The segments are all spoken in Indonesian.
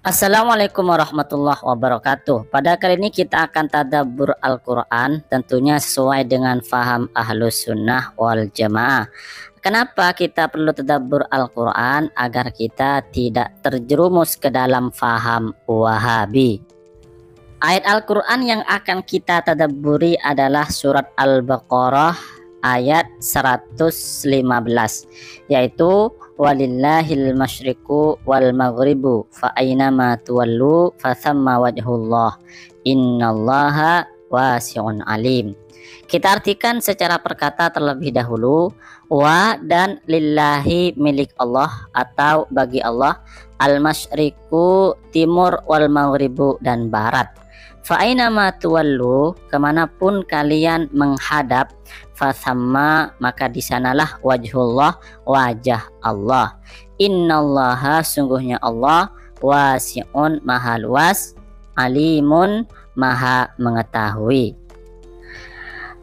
Assalamualaikum warahmatullahi wabarakatuh. Pada kali ini kita akan tadabur Al-Quran Tentunya sesuai dengan faham ahlus sunnah wal jamaah. Kenapa kita perlu tadabur Al-Quran? Agar kita tidak terjerumus ke dalam faham wahabi. Ayat Al-Quran yang akan kita tadaburi adalah surat Al-Baqarah ayat 115 Yaitu walillahil masyriku wal maghribu fa ma tuwallu fa thamma wajhullah innallaha wasi'un alim. Kita artikan secara perkata terlebih dahulu wa dan lillahi milik Allah atau bagi Allah al masyriku timur wal maghribu dan barat Fa'ainama tuwallu ke mana pun kalian menghadap fasamma maka di sanalah wajhullah wajah Allah. Innallaha sungguhnya Allah wasi'un maha luas alimun maha mengetahui.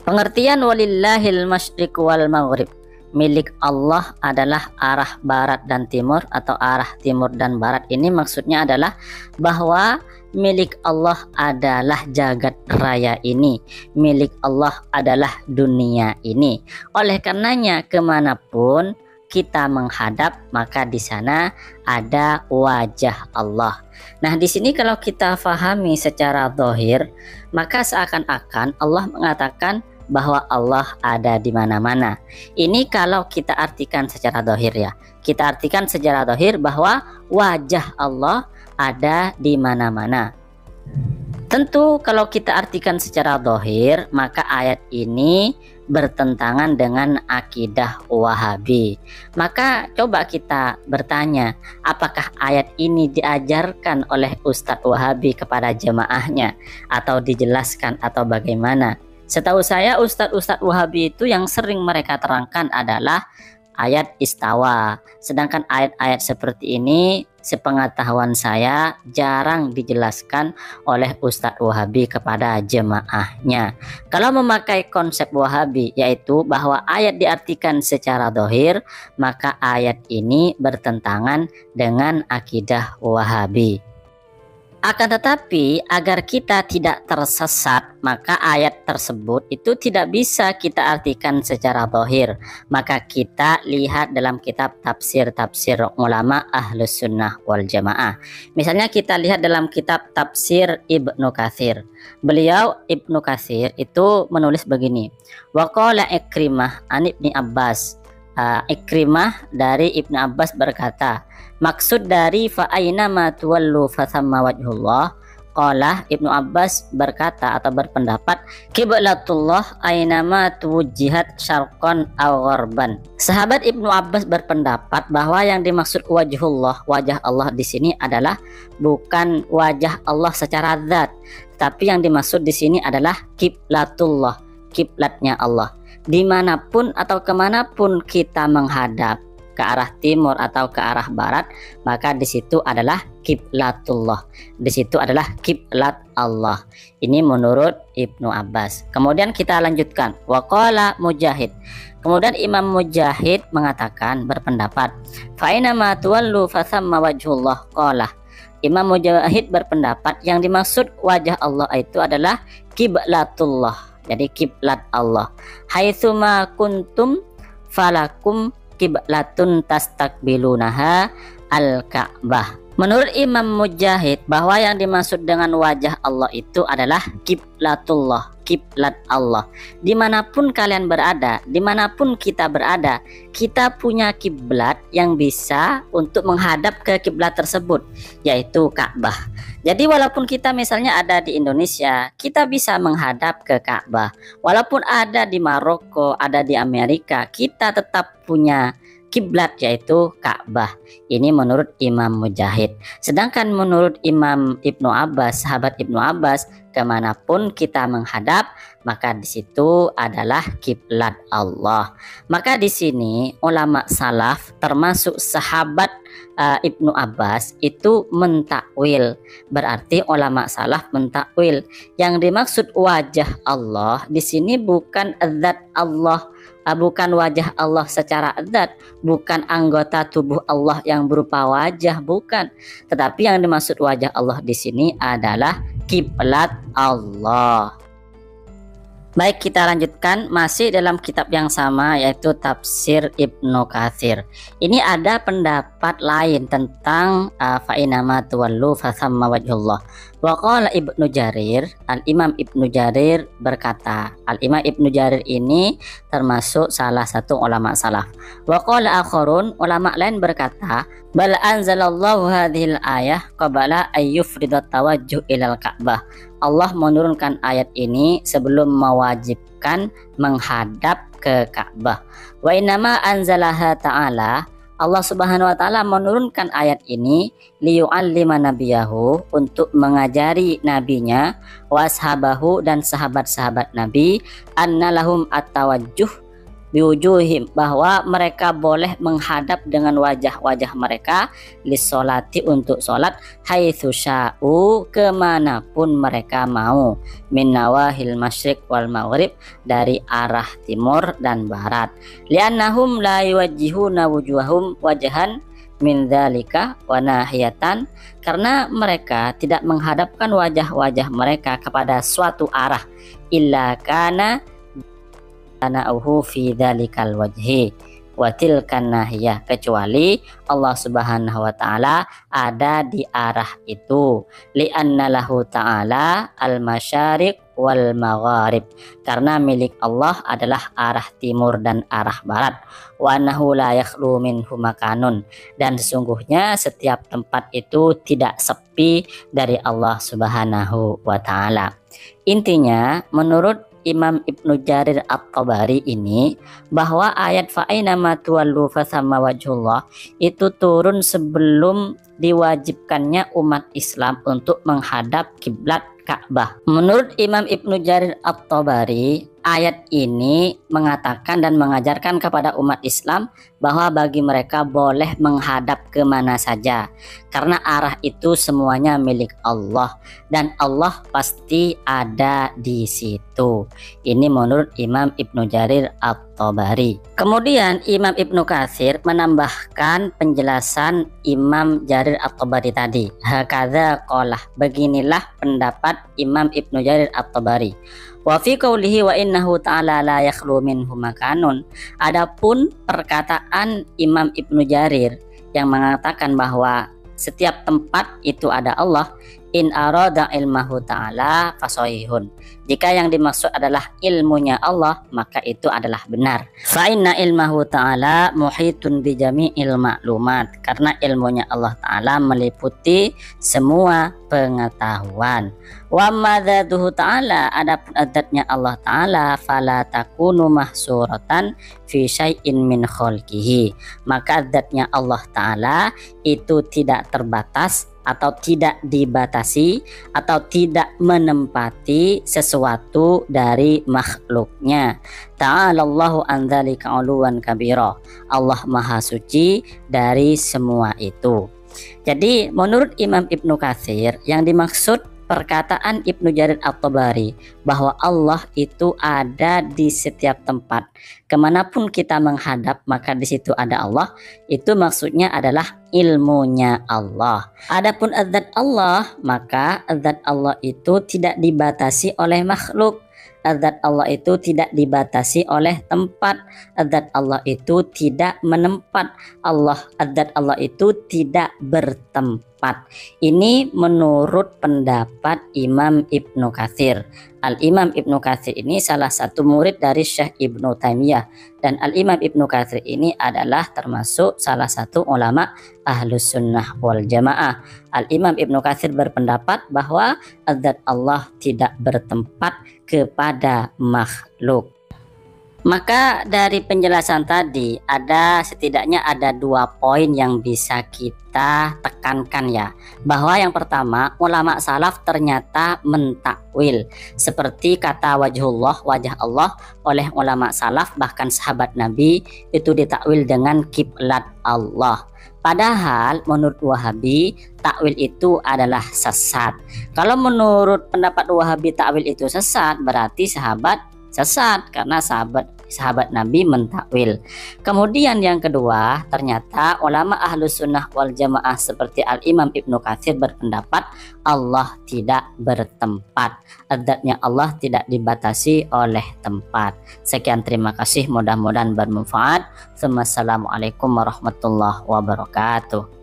Pengertian walillahil masyriq wal maghrib. Milik Allah adalah arah barat dan timur atau arah timur dan barat. Ini maksudnya adalah bahwa milik Allah adalah jagat raya ini milik Allah adalah dunia ini oleh karenanya ke mana pun kita menghadap maka di sana ada wajah Allah. Nah di sini kalau kita fahami secara dohir maka seakan-akan Allah mengatakan bahwa Allah ada di mana-mana. Ini kalau kita artikan secara dohir ya. Kita artikan secara dohir bahwa wajah Allah ada di mana-mana. Tentu kalau kita artikan secara dohir maka ayat ini bertentangan dengan akidah wahabi maka coba kita bertanya apakah ayat ini diajarkan oleh Ustadz wahabi kepada jemaahnya atau dijelaskan atau bagaimana Setahu saya ustadz-ustadz Wahabi itu yang sering mereka terangkan adalah ayat istawa. Sedangkan ayat-ayat seperti ini sepengetahuan saya jarang dijelaskan oleh Ustadz Wahabi kepada jemaahnya. Kalau memakai konsep Wahabi yaitu bahwa ayat diartikan secara dohir, maka ayat ini bertentangan dengan akidah Wahabi. Akan tetapi agar kita tidak tersesat maka ayat tersebut itu tidak bisa kita artikan secara dohir maka kita lihat dalam kitab tafsir-tafsir ulama ahlus sunnah wal jamaah. Misalnya kita lihat dalam kitab tafsir Ibnu Katsir. Beliau Ibnu Katsir itu menulis begini. Waqala ikrimah an ibni Abbas uh, Ikrimah dari Ibnu Abbas berkata, maksud dari fa aina ma tuwallu fasamma wajhullah Qala Ibnu Abbas berkata atau berpendapat kiblatullah ainama tuwjihat syarqan aw. Sahabat Ibnu Abbas berpendapat bahwa yang dimaksud wajhullah, wajah Allah di sini adalah bukan wajah Allah secara zat, tapi yang dimaksud di sini adalah kiblatullah, kiblatnya Allah di mana pun atau ke mana pun kita menghadap ke arah timur atau ke arah barat maka di situ adalah kiblatullah. Di situ adalah kiblat Allah. Ini menurut Ibnu Abbas. Kemudian kita lanjutkan. Waqala mujahid. Kemudian Imam Mujahid mengatakan berpendapat fa'ina ma tuwallu fasamma wajhullah. Qala. Imam Mujahid berpendapat yang dimaksud wajah Allah itu adalah kiblatullah jadi kiblat Allah haitsuma kuntum falakum kiblatun tastakbilunaha al-ka'bah Menurut Imam Mujahid bahwa yang dimaksud dengan wajah Allah itu adalah kiblatullah, kiblat Allah. Di mana pun kalian berada, di mana pun kita berada, kita punya kiblat yang bisa untuk menghadap ke kiblat tersebut, yaitu Ka'bah. Jadi walaupun kita misalnya ada di Indonesia, kita bisa menghadap ke Ka'bah. Walaupun ada di Maroko, ada di Amerika, kita tetap punya kiblat yaitu Ka'bah. Ini menurut Imam Mujahid. Sedangkan menurut Imam Ibnu Abbas, sahabat Ibnu Abbas, ke mana pun kita menghadap, maka di situ adalah kiblat Allah. Maka di sini ulama salaf termasuk sahabat uh, Ibnu Abbas itu mentakwil. Berarti ulama salaf mentakwil. Yang dimaksud wajah Allah di sini bukan zat Allah uh, bukan wajah Allah secara zat, bukan anggota tubuh Allah yang berupa wajah, bukan. Tetapi yang dimaksud wajah Allah di sini adalah kiblat Allah. Baik kita lanjutkan masih dalam kitab yang sama yaitu tafsir Ibnu Katsir. Ini ada pendapat lain tentang uh, fa'inama tuwallu wajhullah. Wa qala Ibnu Jarir, Al-Imam Ibnu Jarir berkata, Al-Imam Ibnu Jarir ini termasuk salah satu ulama salaf. Wa qala akharun, ulama lain berkata, bal anzalallahu hadhil ayah qabala ayyufridat tawajjuh ilal Ka'bah. Allah menurunkan ayat ini sebelum mewajibkan menghadap ke Ka'bah. Wa innama anzalaha ta'ala Allah Subhanahu wa taala menurunkan ayat ini liyu'allima nabiyahu untuk mengajari nabinya washabahu dan sahabat-sahabat nabi annalahum at-tawajjuh biwujuhim bahwa mereka boleh menghadap dengan wajah-wajah mereka lisolati untuk sholat haitsu sya'u ke mana pun mereka mau. Min nawahil masyrik wal maghrib dari arah timur dan barat. Liannahum la yuwajjihuna wujuhahum wajahan min dzalika wa nahiyatan. Karena mereka tidak menghadapkan wajah-wajah mereka kepada suatu arah. Illa kana ana'uhu fi dzalikal wajhi wa tilkan nahiyah. Kecuali Allah Subhanahu wa taala ada di arah itu. Li'anna lahu ta'ala al-masyariq wal magharib karena milik Allah adalah arah timur dan arah barat. Wa annahu la yakhlu minhu makanun. Dan sesungguhnya setiap tempat itu tidak sepi dari Allah Subhanahu wa taala. Intinya menurut Imam Ibnu Jarir At-Tabari ini bahwa ayat fa'aina ma tuwallu fasama wajhullah itu turun sebelum diwajibkannya umat Islam untuk menghadap kiblat Ka'bah. Menurut Imam Ibnu Jarir At-Tabari, ayat ini mengatakan dan mengajarkan kepada umat Islam bahwa bagi mereka boleh menghadap ke mana saja karena arah itu semuanya milik Allah dan Allah pasti ada di situ ini menurut Imam Ibnu Jarir At-Tabari. Kemudian Imam Ibnu Katsir menambahkan penjelasan Imam Jarir At-Tabari tadi. Hakadha qolah beginilah pendapat Imam Ibnu Jarir At-Tabari. Wa fi qawlihi wa innahu ta'ala la yakhlu minhu makanun. Adapun perkataan Imam Ibnu Jarir yang mengatakan bahwa setiap tempat itu ada Allah in arada ilmahu ta'ala fasoihun. Jika yang dimaksud adalah ilmunya Allah maka itu adalah benar. Fa inna ilmahu ta'ala muhitun bijami ma'lumat. Karena ilmunya Allah ta'ala meliputi semua pengetahuan. Wa madzatuhu ta'ala adapun adatnya Allah ta'ala fala takunu mahsuratan fi syai'in min khalqihi. Maka adatnya Allah ta'ala itu tidak terbatas atau tidak dibatasi atau tidak menempati sesuatu dari makhluknya. Ta'alallahu an dzalika kabira. Allah Maha Suci dari semua itu. Jadi menurut Imam Ibnu Katsir yang dimaksud perkataan Ibnu Jarir At-Tabari bahwa Allah itu ada di setiap tempat. Ke mana pun kita menghadap maka di situ ada Allah. Itu maksudnya adalah ilmunya Allah. Adapun azat Allah maka azat Allah itu tidak dibatasi oleh makhluk. Azat Allah itu tidak dibatasi oleh tempat. Azat Allah itu tidak menempat. Allah azat Allah itu tidak bertempat empat. Ini menurut pendapat Imam Ibnu Katsir. Al-Imam Ibnu Katsir ini salah satu murid dari Syekh Ibnu Taimiyah dan Al-Imam Ibnu Katsir ini adalah termasuk salah satu ulama Ahlus Sunnah wal Jamaah. Al-Imam Ibnu Katsir berpendapat bahwa zat Allah tidak bertempat kepada makhluk. Maka dari penjelasan tadi ada setidaknya ada dua poin yang bisa kita tekankan ya. Bahwa yang pertama ulama salaf ternyata mentakwil. Seperti kata wajhullah wajah Allah oleh ulama salaf bahkan sahabat Nabi itu ditakwil dengan kiblat Allah. Padahal menurut Wahabi takwil itu adalah sesat. Kalau menurut pendapat Wahabi takwil itu sesat berarti sahabat sesat. Karena sahabat sahabat Nabi mentakwil. Kemudian yang kedua, ternyata ulama ahlus sunnah wal jamaah seperti Al-Imam Ibnu Katsir berpendapat Allah tidak bertempat. Adatnya Allah tidak dibatasi oleh tempat. Sekian terima kasih mudah-mudahan bermanfaat. Wassalamualaikum warahmatullahi wabarakatuh.